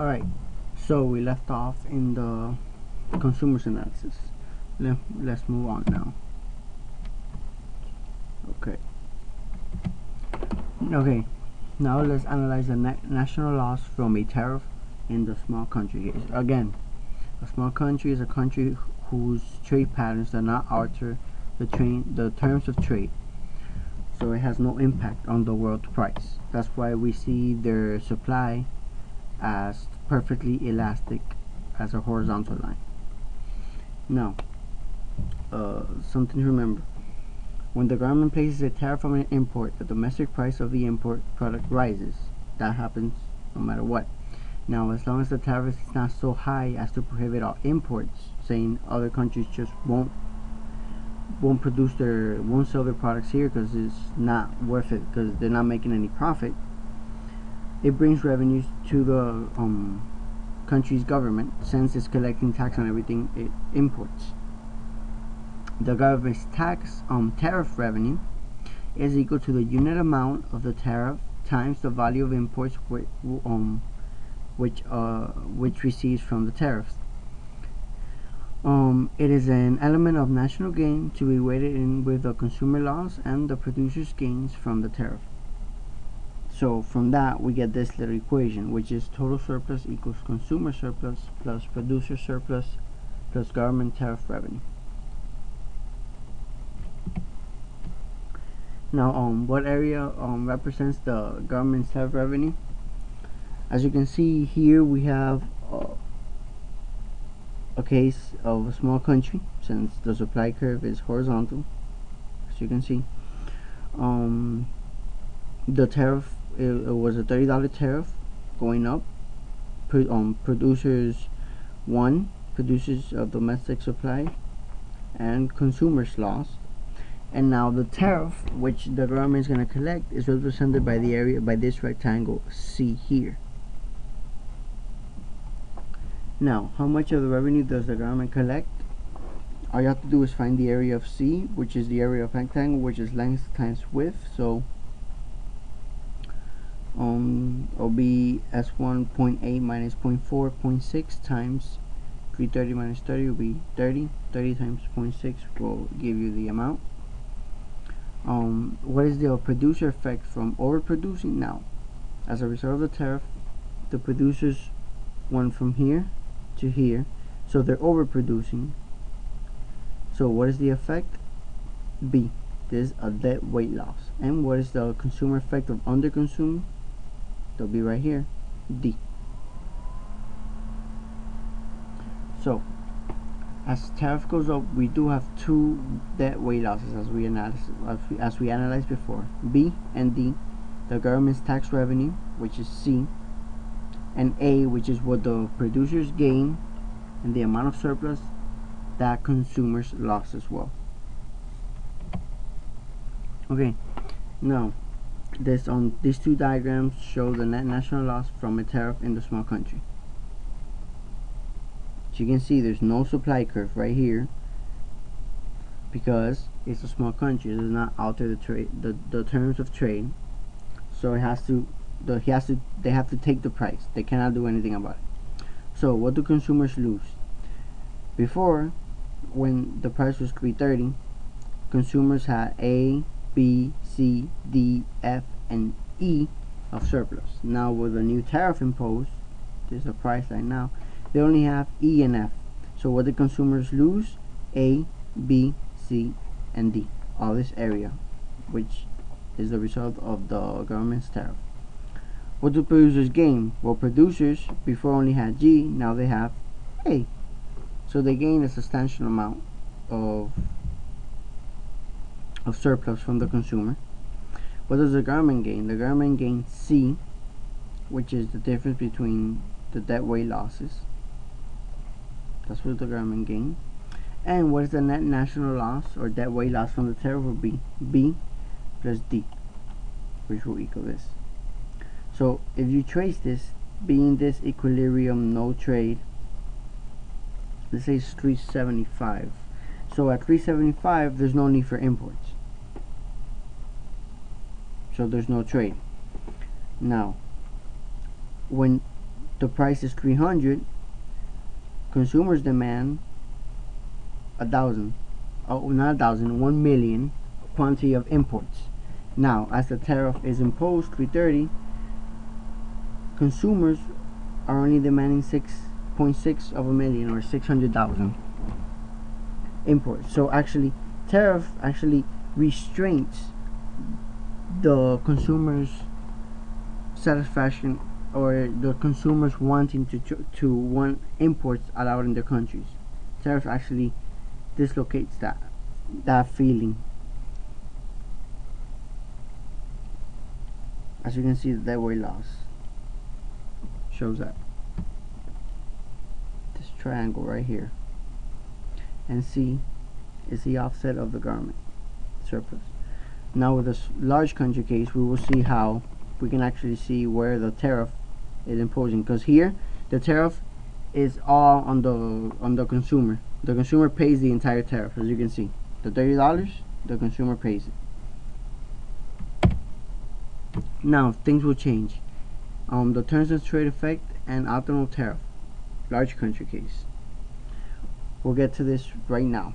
Alright, so we left off in the consumers analysis. Let, let's move on now. Okay. Okay, now let's analyze the na national loss from a tariff in the small country. Again, a small country is a country whose trade patterns do not alter the, the terms of trade so it has no impact on the world price. That's why we see their supply as perfectly elastic as a horizontal line. Now, uh, something to remember. When the government places a tariff on an import, the domestic price of the import product rises. That happens no matter what. Now, as long as the tariff is not so high as to prohibit all imports, saying other countries just won't won't produce their won't sell their products here because it's not worth it because they're not making any profit it brings revenues to the um, country's government. Since it's collecting tax on everything it imports. The government's tax um, tariff revenue is equal to the unit amount of the tariff times the value of imports which, um, which, uh, which receives from the tariffs. Um, it is an element of national gain to be weighted in with the consumer loss and the producer's gains from the tariff. So from that we get this little equation which is total surplus equals consumer surplus plus producer surplus plus government tariff revenue. Now um, what area um, represents the government tariff revenue? As you can see here we have uh, a case of a small country since the supply curve is horizontal as you can see um, the tariff it, was a $30 tariff going up Pro, um, producers one producers of domestic supply and consumers lost and now the tariff which the government is going to collect is represented by the area by this rectangle C here now, how much of the revenue does the government collect? All you have to do is find the area of C, which is the area of rectangle, which is length times width. So, um, it'll be S1.8 minus 0.4, 0.6 times 330 minus 30 will be 30. 30 times 0.6 will give you the amount. Um, what is the producer effect from overproducing now? As a result of the tariff, the producers went from here to here so they're overproducing so what is the effect B this is a dead weight loss and what is the consumer effect of underconsuming they'll be right here. D. So as tariff goes up we do have two dead weight losses as we analyzed as we, as we analyzed before. B and D the government's tax revenue which is C and A which is what the producers gain and the amount of surplus that consumers lost as well. Okay now this on these two diagrams show the net national loss from a tariff in the small country. As you can see there's no supply curve right here because it's a small country. It does not alter the trade the, the terms of trade. So it has to the he has to they have to take the price. They cannot do anything about it. So what do consumers lose? Before when the price was 330 consumers had A B C D F and E of surplus now with the new tariff imposed there's a price line now they only have E and F so what the consumers lose A B C and D all this area which is the result of the government's tariff what do producers gain? Well, producers before only had G, now they have A. So they gain a substantial amount of of surplus from the consumer. What does the government gain? The government gains C, which is the difference between the dead weight losses. That's what the government gain. And what is the net national loss or dead weight loss from the tariff will be B plus D, which will equal this. So if you trace this, being this equilibrium no trade, let's say it's 375. So at 375, there's no need for imports. So there's no trade. Now, when the price is 300 consumers demand a thousand oh not a thousand one million quantity of imports now as the tariff is imposed 330 consumers are only demanding 6.6 of a million or 600,000 imports so actually tariff actually restrains the consumers satisfaction or the consumers wanting to to want imports allowed in their countries. Tariff actually dislocates that that feeling. As you can see, the deadweight loss shows that this triangle right here, and C is the offset of the garment surplus. Now with this large country case, we will see how we can actually see where the tariff is imposing because here the tariff is all on the on the consumer. The consumer pays the entire tariff as you can see. The $30 the consumer pays it. Now things will change. Um, the terms of trade effect and optimal tariff. Large country case. We'll get to this right now